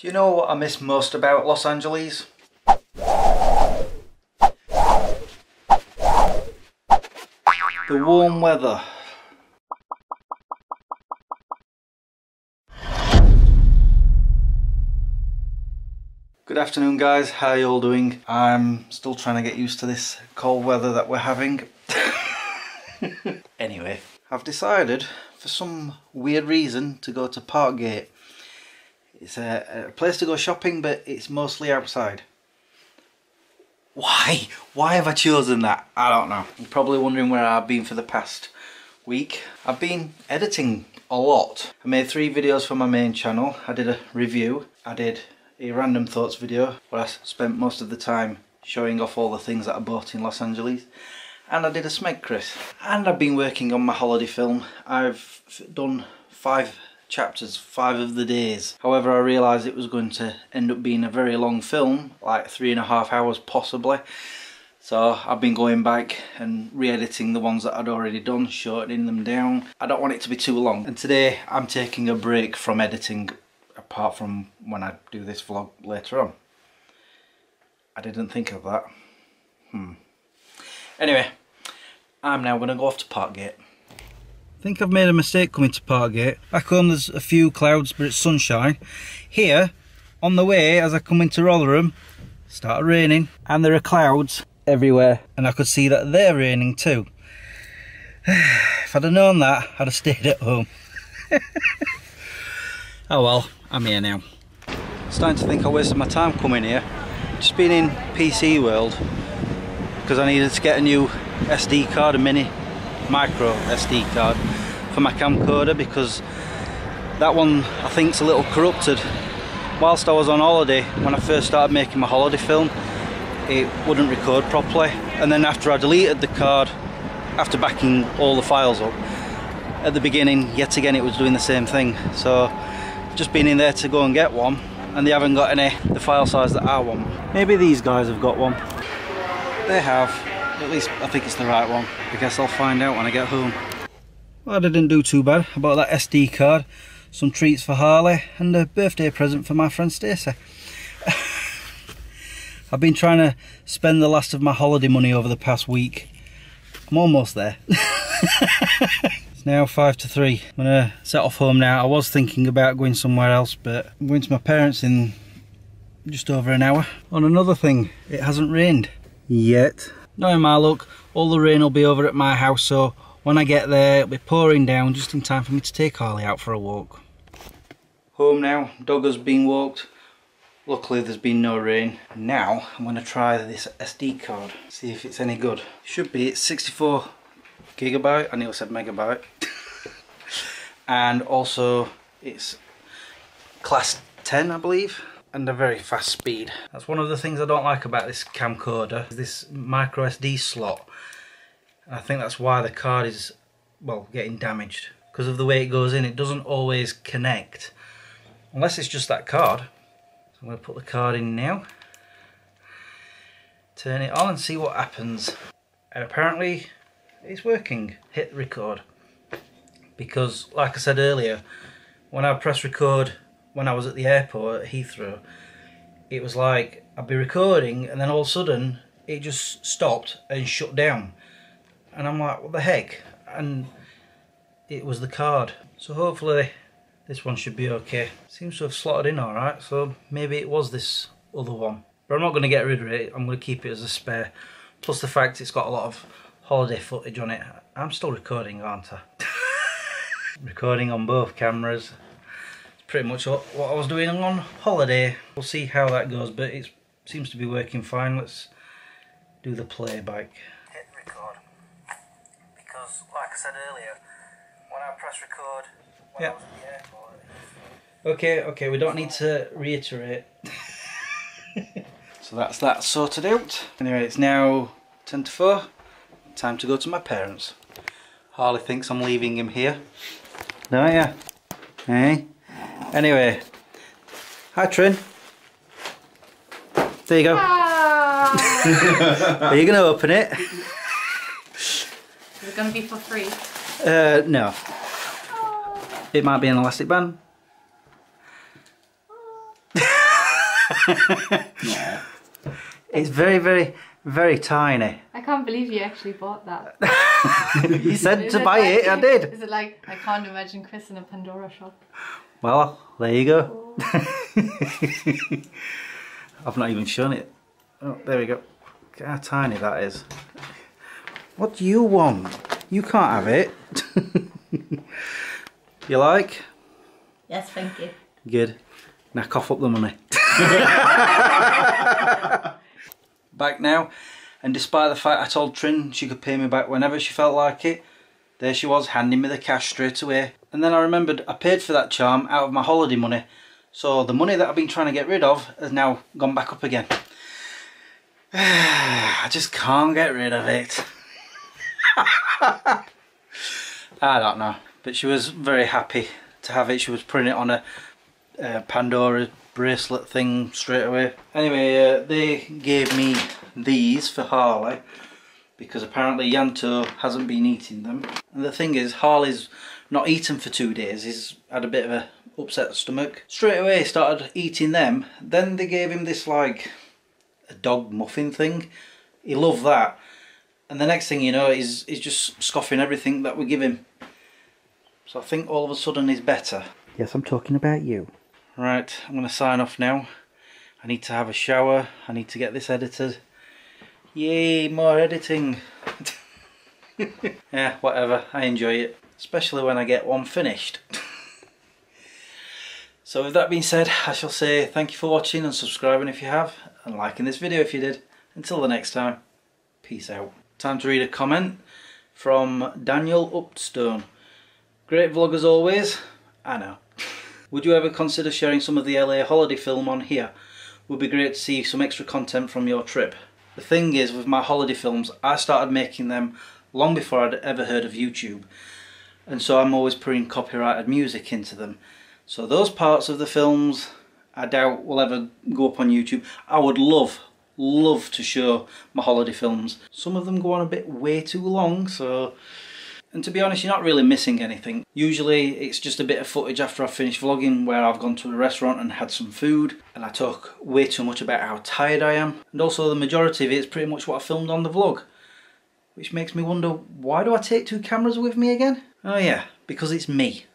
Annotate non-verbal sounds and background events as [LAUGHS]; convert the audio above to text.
Do you know what I miss most about Los Angeles? The warm weather. Good afternoon guys, how are you all doing? I'm still trying to get used to this cold weather that we're having. [LAUGHS] anyway, I've decided for some weird reason to go to Parkgate. It's a, a place to go shopping but it's mostly outside. Why? Why have I chosen that? I don't know. You're probably wondering where I've been for the past week. I've been editing a lot. I made three videos for my main channel. I did a review. I did a random thoughts video where I spent most of the time showing off all the things that I bought in Los Angeles and I did a Smeg Chris and I've been working on my holiday film I've done five chapters five of the days however I realised it was going to end up being a very long film like three and a half hours possibly so I've been going back and re-editing the ones that I'd already done, shortening them down. I don't want it to be too long. And today I'm taking a break from editing apart from when I do this vlog later on. I didn't think of that. Hmm. Anyway, I'm now going to go off to Parkgate. I think I've made a mistake coming to Parkgate. Back home there's a few clouds but it's sunshine. Here, on the way as I come into Rotherham, started raining and there are clouds everywhere and I could see that they're raining too. [SIGHS] if I'd have known that, I'd have stayed at home. [LAUGHS] oh well, I'm here now. Starting to think I wasted my time coming here. Just been in PC World because I needed to get a new SD card, a mini micro SD card for my camcorder because that one I think is a little corrupted. Whilst I was on holiday, when I first started making my holiday film, it wouldn't record properly. And then after I deleted the card, after backing all the files up, at the beginning, yet again it was doing the same thing. So just been in there to go and get one and they haven't got any the file size that I want. Maybe these guys have got one. They have. At least I think it's the right one. I guess I'll find out when I get home. Well, I didn't do too bad. I bought that SD card, some treats for Harley and a birthday present for my friend Stacey. [LAUGHS] I've been trying to spend the last of my holiday money over the past week. I'm almost there. [LAUGHS] It's now five to three. I'm gonna set off home now. I was thinking about going somewhere else, but I'm going to my parents in just over an hour. On another thing, it hasn't rained yet. Knowing my luck, all the rain will be over at my house, so when I get there, it'll be pouring down just in time for me to take Harley out for a walk. Home now, dog has been walked. Luckily there's been no rain. Now I'm going to try this SD card, see if it's any good. Should be, it's 64 gigabyte, I nearly said megabyte. [LAUGHS] and also it's class 10 I believe and a very fast speed. That's one of the things I don't like about this camcorder, this micro SD slot. And I think that's why the card is, well, getting damaged. Because of the way it goes in, it doesn't always connect. Unless it's just that card. So I'm going to put the card in now. Turn it on and see what happens. And apparently it's working. Hit record. Because, like I said earlier, when I press record when I was at the airport at Heathrow, it was like I'd be recording and then all of a sudden it just stopped and shut down. And I'm like, what the heck? And it was the card. So hopefully this one should be okay. Seems to have slotted in alright, so maybe it was this other one. But I'm not going to get rid of it, I'm going to keep it as a spare. Plus the fact it's got a lot of holiday footage on it. I'm still recording, aren't I? [LAUGHS] recording on both cameras. Pretty much what I was doing on holiday. We'll see how that goes, but it seems to be working fine. Let's do the playback. Hit record. Because, like I said earlier, when I press record, when yeah. I was at the airport... Okay, okay, we don't need to reiterate. [LAUGHS] so that's that sorted out. Anyway, it's now 10 to 4 time to go to my parents. Harley thinks I'm leaving him here. Don't ya? Hey? Anyway. Hi Trin. There you go. Ah. Are you going to open it? Is it going to be for free? Uh, no. Oh. It might be an elastic band. Yeah. [LAUGHS] It's very, very, very tiny. I can't believe you actually bought that. [LAUGHS] you said to buy like- it, I did. Is it like I can't imagine Chris in a Pandora shop? Well, there you go. [LAUGHS] I've not even shown it. Oh, there we go. Look how tiny that is. What do you want? You can't have it. [LAUGHS] you like? Yes, thank you. Good. Now cough up the money. [LAUGHS] back now, and despite the fact I told Trin she could pay me back whenever she felt like it, there she was handing me the cash straight away. And then I remembered I paid for that charm out of my holiday money, so the money that I've been trying to get rid of has now gone back up again. [SIGHS] I just can't get rid of it. [LAUGHS] I don't know, but she was very happy to have it. She was putting it on a, uh Pandora bracelet thing straight away. Anyway, uh, they gave me these for Harley because apparently Yanto hasn't been eating them. And the thing is, Harley's not eaten for two days. He's had a bit of a upset stomach. Straight away he started eating them. Then they gave him this like a dog muffin thing. He loved that. And the next thing you know, he's, he's just scoffing everything that we give him. So I think all of a sudden he's better. Yes, I'm talking about you. Right, I'm going to sign off now. I need to have a shower. I need to get this edited. Yay, more editing. [LAUGHS] yeah, whatever. I enjoy it. Especially when I get one finished. [LAUGHS] so with that being said, I shall say thank you for watching and subscribing if you have. And liking this video if you did. Until the next time, peace out. Time to read a comment from Daniel Upstone. Great vlog as always. I know. [LAUGHS] Would you ever consider sharing some of the LA holiday film on here? Would be great to see some extra content from your trip. The thing is with my holiday films, I started making them long before I'd ever heard of YouTube. And so I'm always putting copyrighted music into them. So those parts of the films I doubt will ever go up on YouTube. I would love, love to show my holiday films. Some of them go on a bit way too long, so and to be honest, you're not really missing anything. Usually it's just a bit of footage after I've finished vlogging where I've gone to a restaurant and had some food and I talk way too much about how tired I am. And also the majority of it is pretty much what I filmed on the vlog. Which makes me wonder, why do I take two cameras with me again? Oh yeah, because it's me.